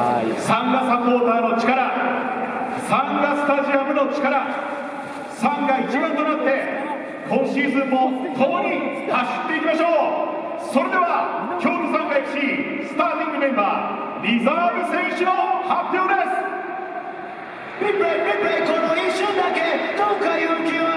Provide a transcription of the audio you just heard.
サンガサポーターの力サンガスタジアムの力サンガ一丸となって今シーズンも共に走っていきましょう。それでは京都サンガ FC スターティングメンバーリザーブ選手の発表です。ビッグビこの一瞬だけどうか勇気を